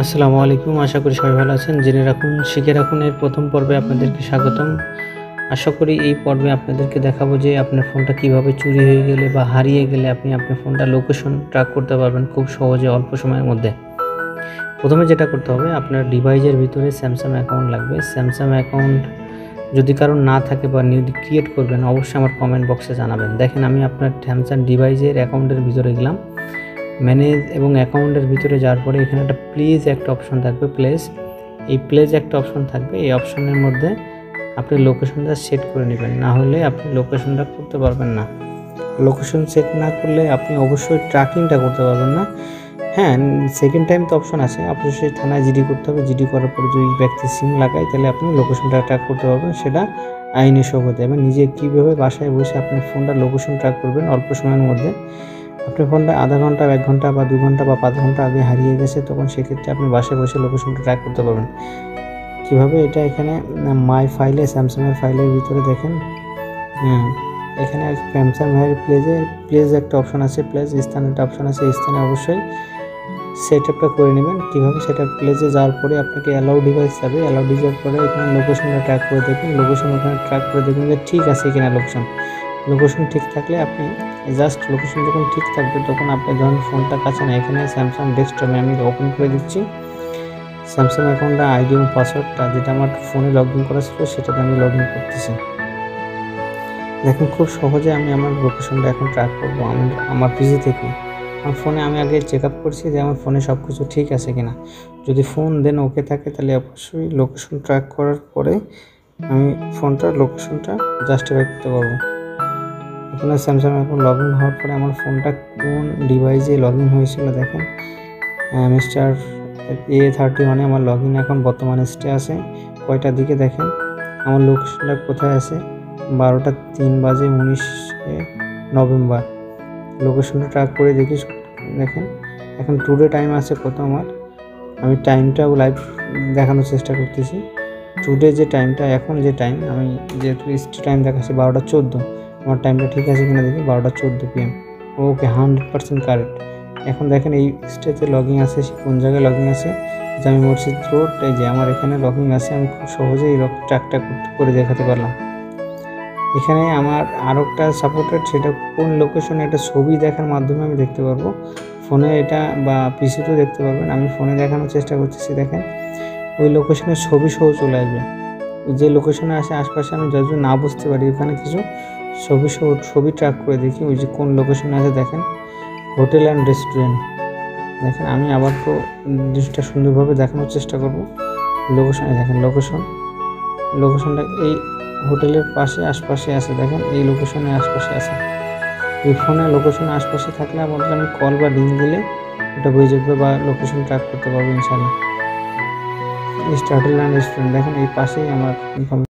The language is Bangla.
আসসালামু আলাইকুম। আশা করি সবাই ভালো আছেন। জেনে রাখুন, শিখে রাখুন এর প্রথম পর্বে আপনাদেরকে স্বাগতম। আশা করি এই পর্বে আপনাদেরকে দেখাবো যে আপনার ফোনটা কীভাবে চুরি হয়ে গেলে বা হারিয়ে গেলে আপনি আপনার ফোনটা লোকেশন ট্র্যাক করতে পারবেন খুব সহজে অল্প সময়ের মধ্যে। প্রথমে যেটা করতে হবে, আপনার ডিভাইসের ভিতরে স্যামসাং অ্যাকাউন্ট লাগবে। স্যামসাং অ্যাকাউন্ট যদি কারোর না থাকে বা নিউ ক্রিয়েট করবেন, অবশ্যই আমার কমেন্ট বক্সে জানাবেন। দেখেন, আমি আপনার স্যামসাং ডিভাইসের অ্যাকাউন্টের ভিতরে গেলাম। ম্যানেজ এবং অ্যাকাউন্টের ভিতরে যাওয়ার পরে এখানে একটা প্লেস একটা অপশন থাকবে প্লেস এই প্লেস একটা অপশন থাকবে, এই অপশনের মধ্যে আপনি লোকেশনটা সেট করে নেবেন। না হলে আপনি লোকেশনটা করতে পারবেন না। লোকেশন সেট না করলে আপনি অবশ্যই ট্র্যাকিংটা করতে পারবেন না। হ্যাঁ সেকেন্ড টাইম তো অপশন আছে। অবশ্যই থানায় জিডি করতে হবে। জিডি করার পরে যদি ব্যক্তি সিম লাগায়, তাহলে আপনি লোকেশনটা ট্র্যাক করতে পারবেন। সেটা আইনে হতে হবে নিজে কীভাবে বাসায় বসে আপনি ফোনটা লোকেশন ট্র্যাক করবেন অল্প সময়ের মধ্যে? আপনার ফোনটা আধা ঘণ্টা এক ঘণ্টা বা দু ঘণ্টা বা পাঁচ ঘণ্টা আগে হারিয়ে গেছে, তখন সেক্ষেত্রে আপনি বাসে বসে লোকেশনটা ট্র্যাক করতে পারবেন। কীভাবে? এটা এখানে মাই ফাইলে স্যামসাংয়ের ফাইলের ভিতরে দেখেন। হ্যাঁ এখানে স্যামসাং এর প্লেজে প্লেজ একটা অপশন আছে প্লেজ স্থান একটা অপশন আছে স্থানে অবশ্যই সেট আপটা করে নেবেন। কীভাবে? সেটা প্লেজে যাওয়ার পরে আপনাকে অ্যালাউ ডিভাইস যাবে। অ্যালাউ ডিভাইস পরে এখানে লোকেশনটা ট্র্যাক করে দেখবেন লোকেশন ওখানে ট্র্যাক করে দেখবেন যে ঠিক আছে কিনা লোকেশন লোকেশন ঠিক থাকলে আপনি জাস্ট লোকেশন যখন ঠিক থাকবে, তখন আপনি যখন ফোনটা কাছে না, এখানে স্যামসাং ডেস্কটপে আমি ওপেন করে দিচ্ছি। স্যামসাং অ্যাকাউন্টটা আইডি এবং পাসওয়ার্ডটা যেটা আমার ফোনে লগ ইন করা ছিল, সেটাতে আমি লগ ইন করতেছি। দেখুন খুব সহজে আমি আমার লোকেশনটা এখন ট্র্যাক করব আমার আমার পিসি থেকে। আমার ফোনে আমি আগে চেক আপ করছি যে আমার ফোনে সব কিছু ঠিক আছে কিনা। যদি ফোন দেন ওকে থাকে, তাহলে অবশ্যই লোকেশন ট্র্যাক করার পরে আমি ফোনটার লোকেশনটা জাস্টিফাই করতে পারব। এখানে স্যামসাং এখন লগ ইন হওয়ার পরে আমার ফোনটা কোন ডিভাইসে লগ ইন হয়েছিল দেখেন? মিস্টার এ থার্টি ওয়ানে আমার লগ ইন এখন বর্তমানে স্টে আছে। কয়টার দিকে দেখেন? আমার লোকেশনটা কোথায় আছে? বারোটা তিন বাজে উনিশে নভেম্বর। লোকেশনটা ট্র্যাক করে দেখি দেখেন? এখন টুডে টাইম আছে কত আমার? আমি টাইমটাও লাইভ দেখানোর চেষ্টা করতেছি। টুডে যে টাইমটা এখন যে টাইম আমি যেহেতু স্টে টাইম দেখাচ্ছি, বারোটা চোদ্দ। আমার টাইমটা ঠিক আছে কিনা দেখি? বারোটা চোদ্দ PM okay hundred percent correct এখন দেখেন এই স্টেতে লগিং আছে কোন জায়গায় লগিং আছে? জামি মসজিদ রোড এই যে আমার এখানে লগিং আছে, আমি খুব সহজেই এই ট্র্যাকটা করে দেখাতে পারলাম। এখানে আমার আরও একটা সাপোর্টেড সেটা কোন লোকেশনে একটা ছবি দেখার মাধ্যমে আমি দেখতে পারব? ফোনে এটা বা পিসিতেও দেখতে পারবেন। আমি ফোনে দেখানোর চেষ্টা করতেছি, দেখেন। ওই লোকেশনের ছবি সহ চলে আসবে। যে লোকেশনে আসে, আশপাশে আমি যত না বুঝতে পারি, ওখানে কিছু ছবি ছবি ট্র্যাক করে দেখি, ওই যে কোন লোকেশনে আছে দেখেন। হোটেল অ্যান্ড রেস্টুরেন্ট দেখেন, আমি আবার তো জিনিসটা সুন্দরভাবে দেখানোর চেষ্টা করব। লোকেশনে দেখেন লোকেশন লোকেশনটা এই হোটেলের পাশে, আশপাশে আছে। দেখেন, এই লোকেশনের আশপাশে আছে। এই ফোনে লোকেশন আশপাশে থাকলে আমাদের আমি কল বা রিং দিলে এটা বুঝে যাবে বা লোকেশন ট্র্যাক করতে পারব ইনশাল্লাহ স্টার্টেল অ্যান্ড রেস্টুরেন্ট দেখেন, এই পাশেই আমার